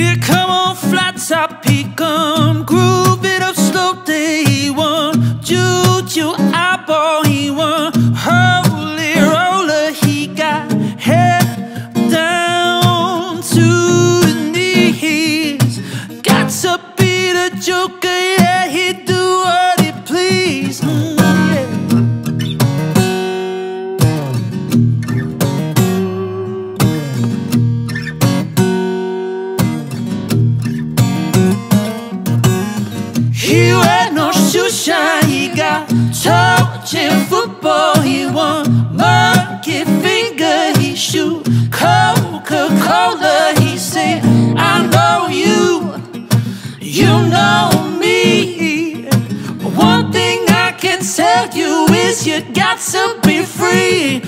Here come on flat top pecan Groove it up slow day one. Juju eyeball he won. Holy roller he got Head down to his knees. Got to be the joker He wear no shoe shine. He got touch in football. He won monkey finger. He shoot Coca Cola. He say, I know you, you know me. One thing I can tell you is you got to be free.